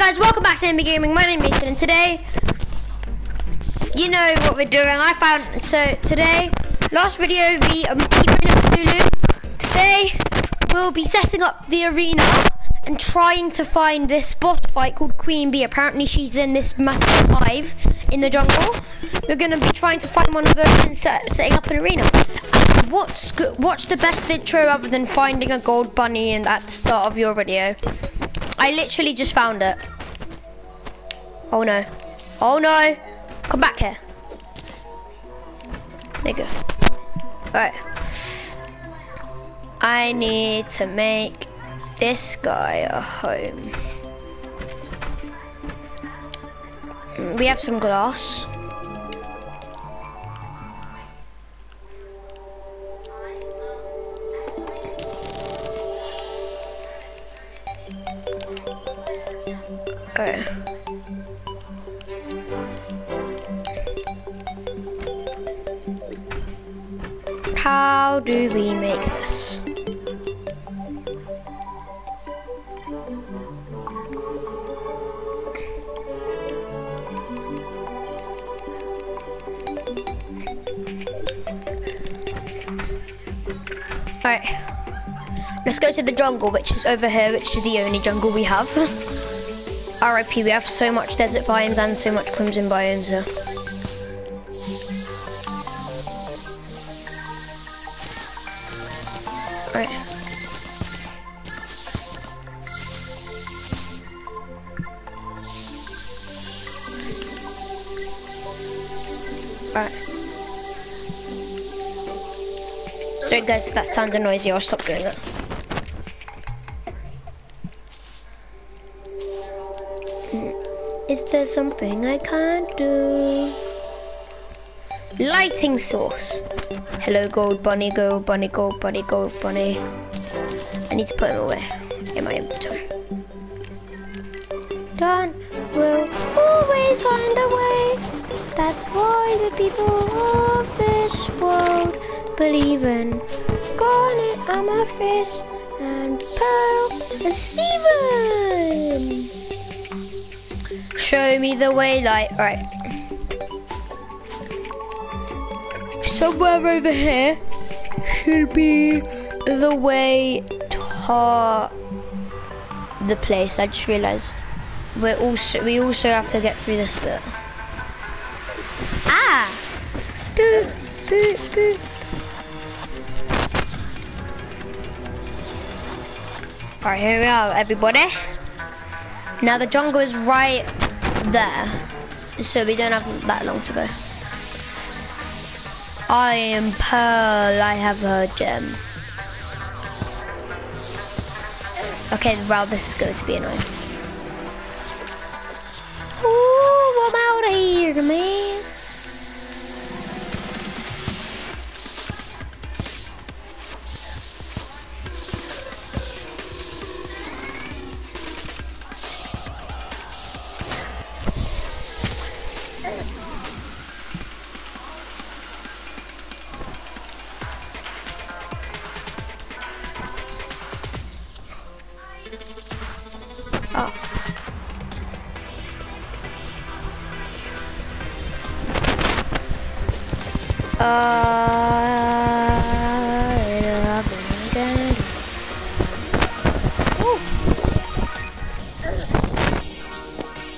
guys, welcome back to MP Gaming. My name is Mason and today, you know what we're doing. I found, so today, last video we um, keeping up Lulu. Today, we'll be setting up the arena and trying to find this boss fight called Queen Bee. Apparently she's in this massive hive in the jungle. We're going to be trying to find one of those and set, setting up an arena. And what's, what's the best intro other than finding a gold bunny in, at the start of your video? I literally just found it. Oh no. Oh no. Come back here. Nigga. Alright. I need to make this guy a home. We have some glass. How do we make this? Alright. Let's go to the jungle, which is over here, which is the only jungle we have. RIP, we have so much desert biomes and so much crimson biomes here. Right. Right. Sorry guys, if that sounds noisy, I'll stop doing it. Is there something I can't do? Lighting source. Hello, gold bunny, gold bunny, gold bunny, gold bunny. I need to put them away in my inventory. Done will always find a way. That's why the people of this world believe in Garnet, Amethyst, and Pearl, and Steven. Show me the way, light. Right. Somewhere over here should be the way to the place. I just realized we also we also have to get through this bit. Ah! Boo, boo, boo. Alright, here we are, everybody. Now the jungle is right there, so we don't have that long to go. I am Pearl, I have a gem. Okay, well, this is going to be annoying. Oh. Uh,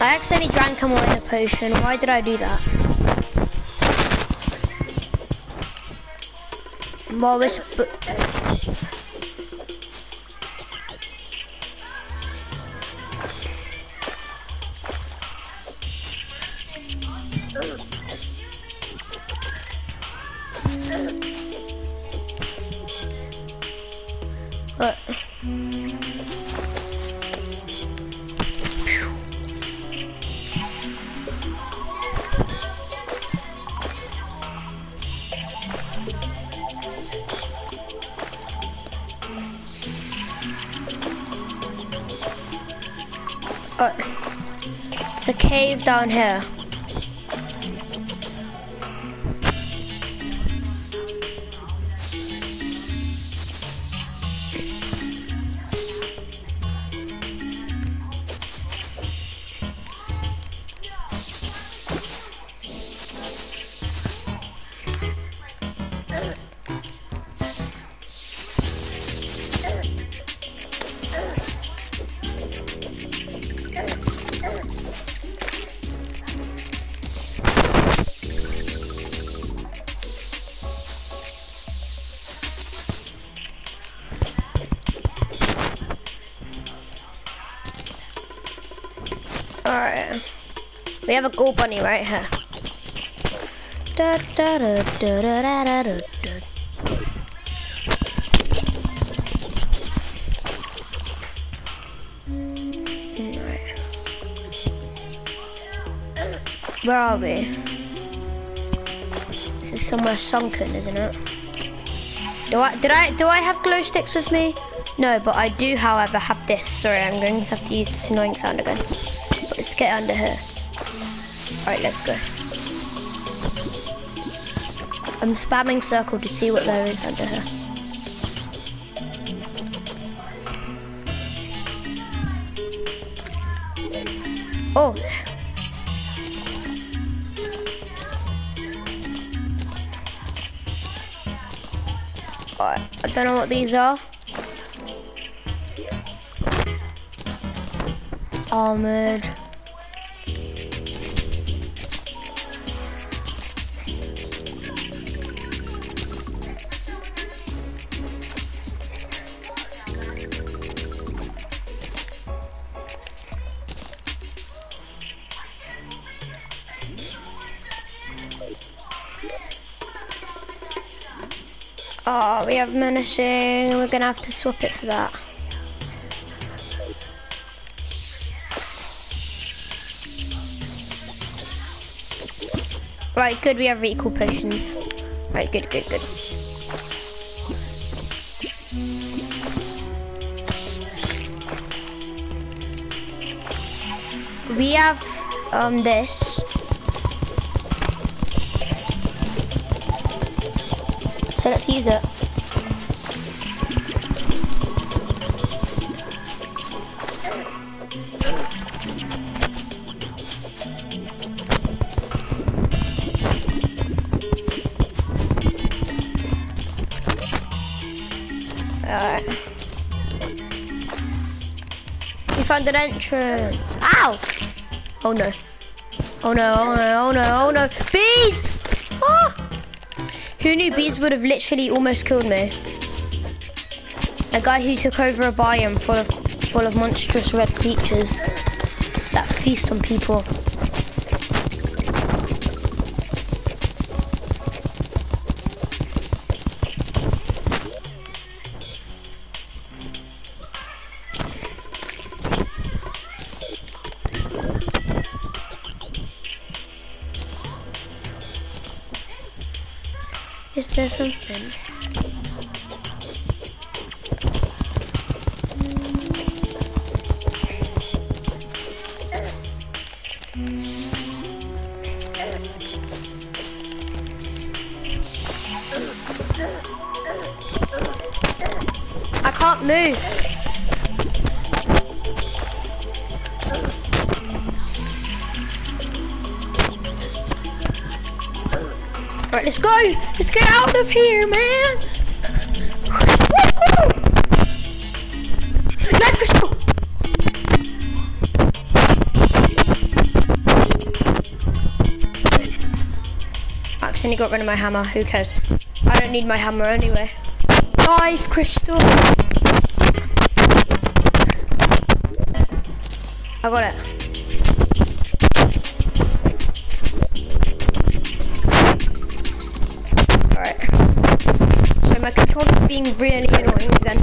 I accidentally drank a water potion. Why did I do that? What was... Uh, it's a cave down here. Alright. We have a gold bunny right here. Da, da, da, da, da, da, da, da. Where are we? This is somewhere sunken, isn't it? Do I did I do I have glow sticks with me? No, but I do however have this. Sorry, I'm going to have to use this annoying sound again. Let's get under her. Alright, let's go. I'm spamming circle to see what there is under her. Oh! I don't know what these are. Armored. Oh, we have menacing. We're gonna have to swap it for that. Right, good. We have recall potions. Right, good, good, good. We have um this. So let's use it. Alright. We found an entrance. Ow! Oh no. Oh no, oh no, oh no, oh no. Bees! Who knew bees would have literally almost killed me? A guy who took over a biome full of full of monstrous red creatures that feast on people. Is there something? I can't move. Let's go. Let's get out of here, man. Crystal. I accidentally got rid of my hammer. Who cares? I don't need my hammer anyway. Life crystal. I got it. My controller's being really annoying again.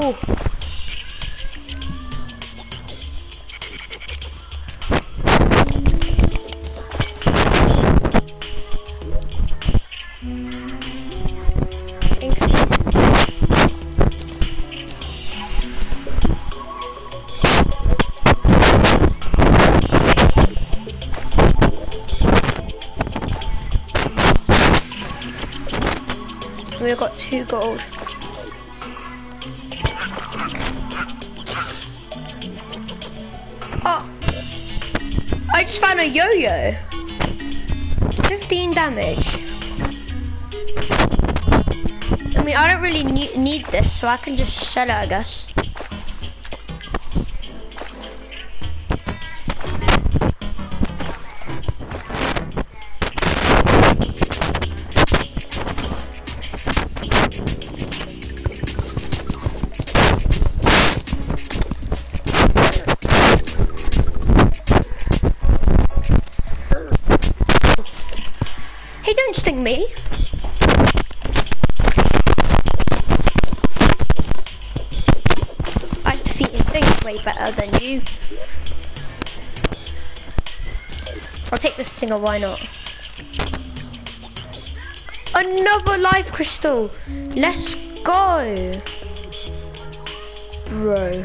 Oh. Got two gold. Oh! I just found a yo-yo. 15 damage. I mean, I don't really need this, so I can just sell it, I guess. Me. I defeated things way better than you. I'll take this thing or why not? Another life crystal. Let's go. Bro.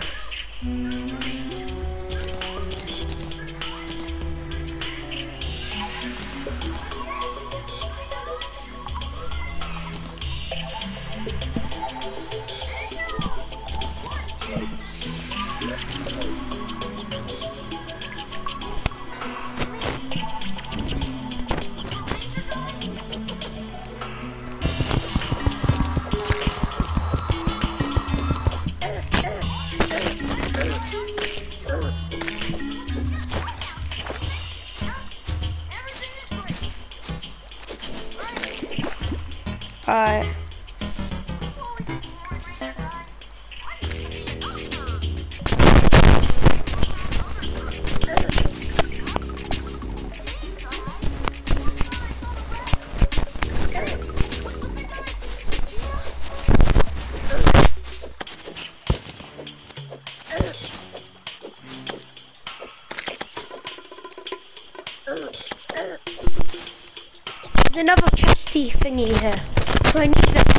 Thingy here. So I need this.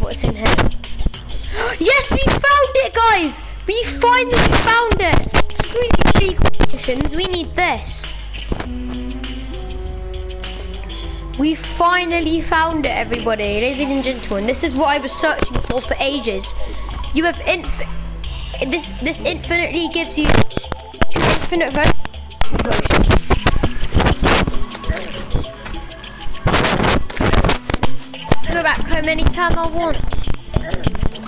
What's in here? yes, we found it, guys! We finally found it! Screw these big we need this. We finally found it, everybody. Ladies and gentlemen, this is what I was searching for for ages. You have inf... This, this infinitely gives you infinite potions. Home anytime I want.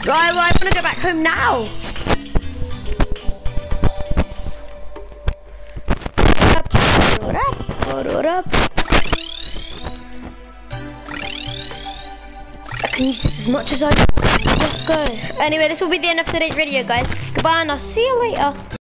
Right, well, I want to go back home now. I can use this as much as I can. Let's go. Anyway, this will be the end of today's video, guys. Goodbye, and I'll see you later.